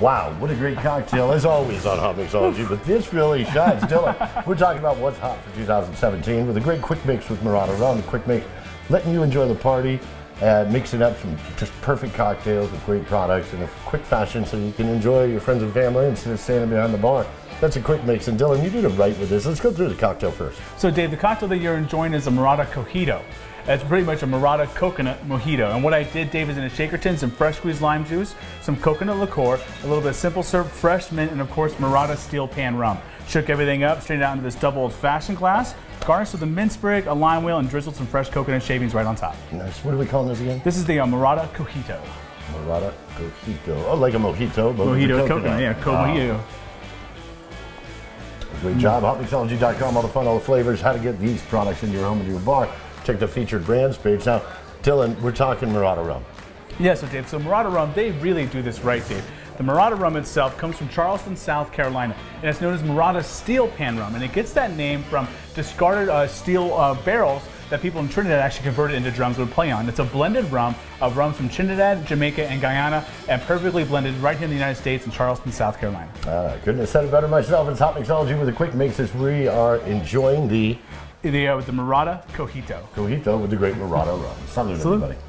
Wow, what a great cocktail, as always on Hot Mixology, but this really shines. Dylan, we're talking about what's hot for 2017 with a great quick mix with Marauda Rum. Quick mix, letting you enjoy the party, and mixing up some just perfect cocktails with great products in a quick fashion so you can enjoy your friends and family instead of standing behind the bar. That's a quick mix. And Dylan, you did it right with this. Let's go through the cocktail first. So, Dave, the cocktail that you're enjoying is a Marauda Cohito. It's pretty much a Marauda coconut mojito. And what I did, Dave, is in a shaker tin, some fresh squeezed lime juice, some coconut liqueur, a little bit of simple syrup, fresh mint, and of course Marauda steel pan rum. Shook everything up, straight out into this double old fashioned glass, garnished with a mint sprig, a lime wheel, and drizzled some fresh coconut shavings right on top. Nice. What are we calling this again? This is the uh, Marauda Cohito. Marauda Cohito. Oh, like a mojito, but Mojito, coconut, coconut. yeah, co mojito. Great job. HotMixology.com, all the fun, all the flavors, how to get these products into your home and your bar. Check the featured brands page. Now, Dylan, we're talking Marauda rum. Yeah, so Dave, so Marauda rum, they really do this right, Dave. The Marauda rum itself comes from Charleston, South Carolina, and it's known as Marauda Steel Pan Rum, and it gets that name from discarded uh, steel uh, barrels that people in Trinidad actually converted into drums would play on. It's a blended rum of rums from Trinidad, Jamaica, and Guyana, and perfectly blended right here in the United States in Charleston, South Carolina. Uh, couldn't have said it better myself. It's Hot Mixology with a quick mix as we are enjoying the The, uh, the Marauda Cohito. Cohito with the great Marauda rum. Salute, Salute. everybody.